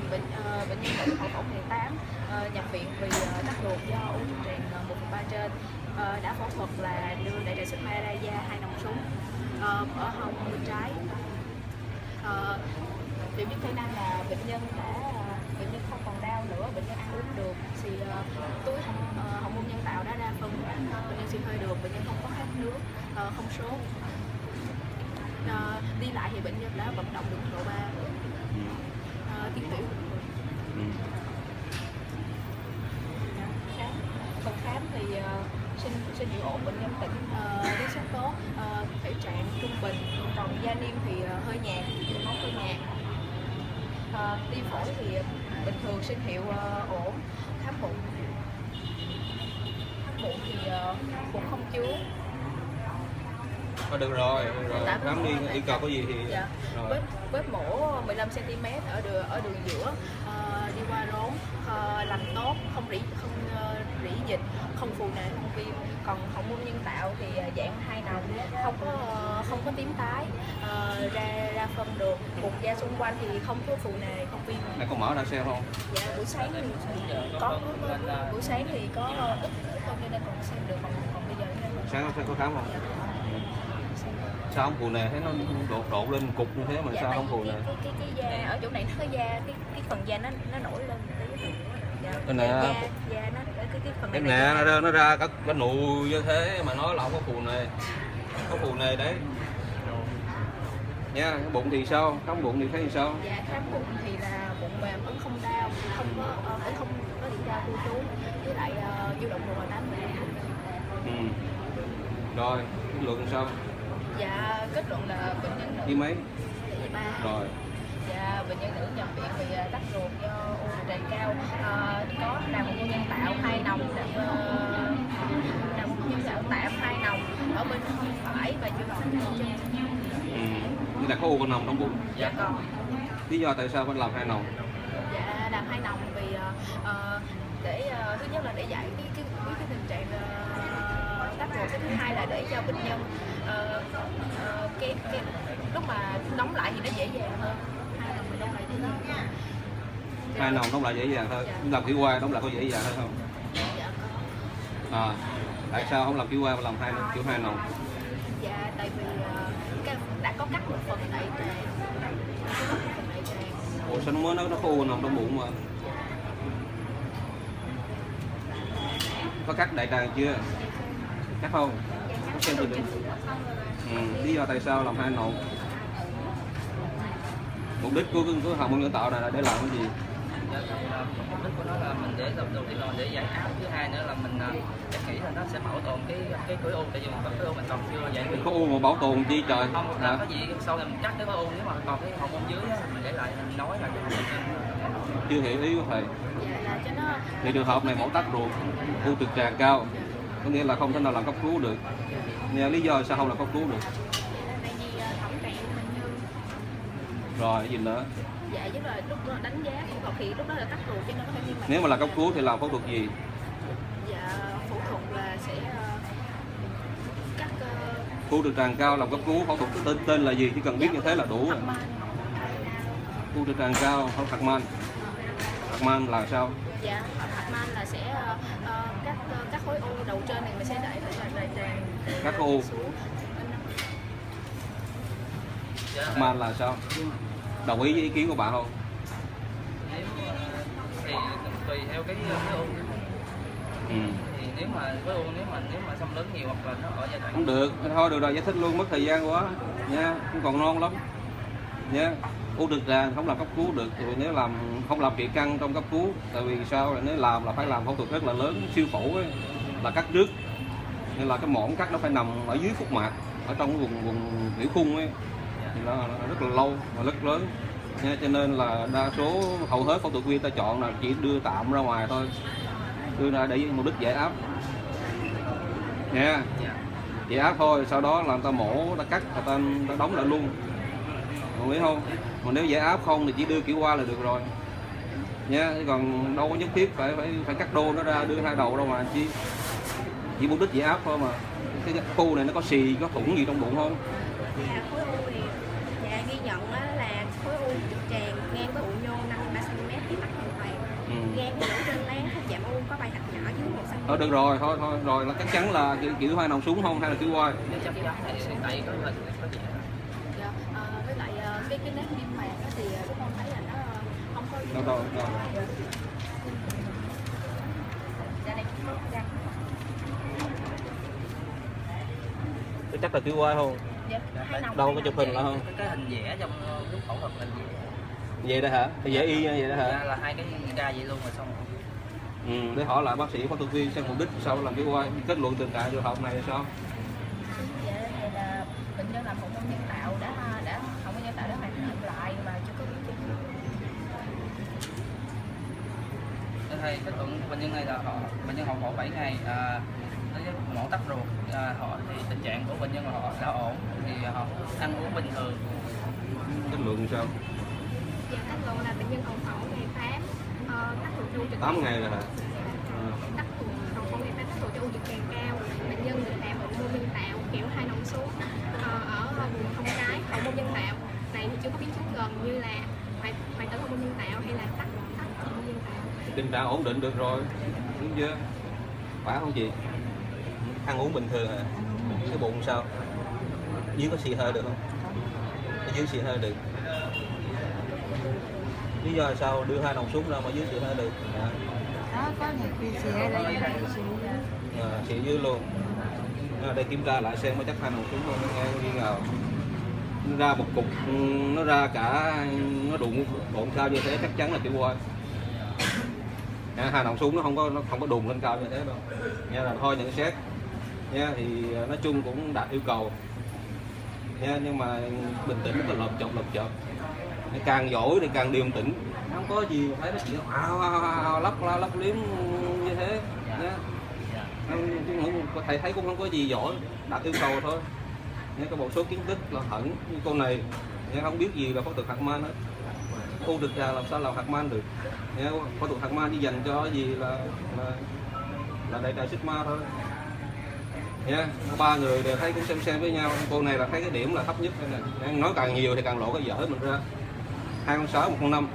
thì bệnh uh, bệnh nhân bệnh hậu phẫu ngày 8 ờ, nhập viện vì uh, tắc ruột do u trực tràng uh, 1 phần 3 trên. Uh, đã phẫu thuật là đưa đại tràng sigma ra da hai nòng súng uh, ở hông bên trái. Uh, triệu chứng thứ năm là bệnh nhân đã bệnh nhân không còn đau nữa bệnh nhân ăn uống được thì uh, túi hồng, uh, hồng môn nhân tạo đã ra phân bệnh nhân xì hơi được bệnh nhân không có khát nước uh, không sốt. Uh, đi lại thì bệnh nhân đã vận động được độ 3 uh, tiết tiểu Ừ. khám phần khám thì ờ, sinh sinh hiệu ổn bệnh nhân tỉnh uh, sức tốt ờ, thể trạng trung bình. Còn da niêm thì hơi nhạt máu hơi nhạt. Tim phổi thì bình thường sinh hiệu ổn. Khám bụng. Khám bụng thì bụng không chứa Thôi được rồi, được rồi. Khám đi, yêu cầu có gì thì dạ. rồi. vết vết mổ 15 cm ở đường ở đường giữa ờ, đi qua rốn ờ, lành tốt không rỉ không ờ, rỉ dịch không phù nề không viêm còn hậu môn nhân tạo thì dạng hai nòng không có ờ, không có tím tái ờ, ra ra phân được vùng da xung quanh thì không có phù nề không viêm Này có mở ra xem không? dạ buổi sáng thì có buổi sáng thì có ít ít không nên còn xem được còn còn bây giờ nên Sáng có khám không? dạ. Sao không phù nề thấy nó đột đột lên cục như thế mà dạ, sao không phù cái, cái, cái, cái da ở chỗ này nó da cái cái phần da nó nó nổi lên dạ, Đây nè. da da nó cái cái, cái phần Em này nè, nó ra, nó ra các cái nụ như thế mà nói là không có phù nề Có phù nề đấy Nha, cái bụng thì sao? Khám bụng thì thấy thì sao? dạ khám bụng thì là bụng mềm vẫn không đau không có ờ, cũng không có điểm đau khu trú với lại uh, dao động độ tám Ừ. Rồi, luận sao? Dạ kết luận là bệnh nhân Đi nữ mấy? thứ ba. Rồi, Dạ, bệnh nhân nữ nhập viện vì ờ, tắc ruột do u tràng cao. Ờ, có hậu môn nhân tạo hai nòng đào hậu môn nhân tạo tạm hai nòng ở bên phải và chưa lòng trên ừ. Như là có u con nòng trong bụng? Dạ còn Lý do tại sao phải làm hai nòng? dạ làm hai nòng vì ờ, để ờ, thứ nhất là để giải cái cái cái, tình trạng ờ, tắc ruột. Cái thứ hai là để cho bệnh nhân ờ, ờ, cái cái lúc mà đóng lại thì nó dễ dàng hơn hai nòng mình đóng lại thì nó Hai nòng đóng lại dễ dàng thôi Làm kiểu qua đóng lại có dễ dàng hay không? dạ có À, tại sao không làm kiểu qua mà làm hai kiểu hai nòng? dạ tại vì ờ, cái đã có cắt một phần tràng Ủa sao nó mới nó nó u nằm trong bụng mà Có cắt đại tràng chưa? Cắt không? Xem chưa được? Ừ. Lý do tại sao làm hai nòng? Mục đích của của hồng môn nhân tạo này là để làm cái gì? Dạ, mục đích của nó là mình để đầu đầu tiên là để giải áp thứ hai nữa là mình ờ, em nghĩ là nó sẽ bảo tồn cái cái khối u tại vì mình khối u mình còn chưa giải quyết Có u mà bảo tồn chi trời? không là có gì sau này mình cắt cái khối u nếu mà còn cái hậu môn dưới á, mình để lại mình nói là cái Chưa hiểu ý của thầy dạ là cho nó Thì trường hợp này mẫu tắc ruột U trực tràng cao Có nghĩa là không thể nào làm cấp cứu được. Nghe lý do sao không làm cấp cứu được? Ờ, Rồi cái gì nữa? Dạ giống là lúc đó đánh giá phẫu thuật thì lúc đó là cắt ruột cho nên nó phải niêm mạc Nếu mà là cấp cứu thì làm phẫu thuật gì? Dạ phẫu thuật là sẽ ờ, cắt ờ, U trực tràng cao làm cấp cứu phẫu thuật tên tên là gì? Chỉ cần biết như thế là đủ rồi. hạt man. U trực tràng cao phẫu thuật man. Man là sao dạ hạt man là sẽ ờ, cắt ờ, các khối u đầu trên này mình sẽ đại đại tràng Các khối u. xuống. Hạt man là sao? Đồng ý với ý kiến của bạn không? Thì tùy theo cái khối u ừ. thì nếu mà khối u nếu mà nếu mà xâm lấn nhiều hoặc là nó ở giai đoạn Không được. Thôi được rồi giải thích luôn mất thời gian quá. Nha Không còn non lắm Nha U trực tràng không làm cấp cứu được Thì nếu làm không làm trị căn trong cấp cứu Tại vì sao? Là nếu làm là phải làm phẫu thuật rất là lớn Siêu phẫu ấy, là cắt trước Nên là cái mỏm cắt nó phải nằm ở dưới phúc mạc Ở trong cái vùng vùng tiểu khung ấy. Thì nó, nó rất là lâu và rất lớn. Nha cho nên là đa số hầu hết phẫu thuật viên ta chọn là chỉ đưa tạm ra ngoài thôi. Đưa ra để mục đích giải áp. Nha dạ. giải áp thôi sau đó là người ta mổ ta cắt người ta, người ta đóng lại luôn còn biết không? Còn nếu giải áp không thì chỉ đưa kiểu qua là được rồi. Nhé còn đâu có nhất thiết phải phải phải cắt đô nó ra đưa hai đầu đâu mà chỉ chỉ mục đích giải áp thôi mà. Cái khu này nó có xì có thủng gì trong bụng không? Dạ ừ. được rồi thôi thôi rồi là chắc chắn là kiểu, hoa nòng xuống không hay là kiểu quay? Dạ. ờ, với lại ờ, cái cái nét phim mạc thì ờ, chúng con thấy là nó ờ, không có đâu đâu đâu Dạ ra chắc là kiểu quay không dạ hai nòng đâu có chụp hình là không cái, cái hình vẽ trong ờ, lúc phẫu thuật hình vẽ. Vậy đó hả? Thì dễ y như vậy đó hả? Ra là hai cái ga vậy luôn rồi xong rồi. ừ, để hỏi lại bác sĩ phẫu thuật viên xem mục đích sau làm cái quay kết luận từ tại trường hợp này là sao? dạ bệnh nhân làm hậu môn nhân tạo đã đã hậu môn nhân tạo đã hoạt động lại và chưa có biến chứng. Thế thầy kết luận bệnh nhân này là họ bệnh nhân hậu phẫu 7 ngày à, nó với mổ tắc ruột à, họ thì tình trạng của bệnh nhân là họ đã ổn thì họ ăn uống bình thường. Kết luận sao? Dạ kết luận là bệnh nhân hậu phẫu ngày 8 ờ, tắc ruột chu trực 8 ngày rồi hả? À, tắc ruột hậu phẫu ngày 8 tắc ruột cho u trực tràng cao bệnh nhân được làm hậu môn nhân tạo kiểu hai nòng xuống ờ, ở vùng hông trái hậu môn nhân tạo. Này thì chưa có biến chứng gần như là hoại hoại tử hậu môn nhân tạo hay là tắc tắc hậu môn nhân tạo. Tình trạng ổn định được rồi. Đúng chưa? Khỏe không chị? Ăn uống bình thường à? Cái bụng sao? Dưới có xì hơi được không? Ở dưới xì hơi được. Lý do là sao đưa hai nòng súng ra mà dưới xì hơi được? À, đó có nhiều khi như vậy chị à, xì dưới. Luôn. À, đây kiểm tra lại xem có chắc hai nòng súng không nghe nghi ngờ nó ra một cục nó ra cả nó đụng đụng cao như thế chắc chắn là kiểu quay nha, hai nòng súng nó không có nó không có đùng lên cao như thế đâu. Nha là thôi nhận xét. Nha thì nói chung cũng đạt yêu cầu. Nha nhưng mà bình tĩnh là là chọn chọc. Chọn nó càng giỏi thì càng điềm tĩnh. Không có gì thấy nó chỉ ào ào ào lấp la lắp liếm như thế. Nha. Thầy thấy cũng không có gì giỏi đạt yêu cầu thôi có một số kiến thức là hẳn như con này nha không biết gì là phẫu thuật hạt man hết. U được ra làm sao làm hạt man được? Nha phẫu thuật hạt man chỉ dành cho gì là là, là đại trà sigma thôi. Nha ba người đều thấy cũng xem xem với nhau. Cô này là thấy cái điểm là thấp nhất. Nên nói càng nhiều thì càng lộ cái dở mình ra. Hai con sáu một con năm.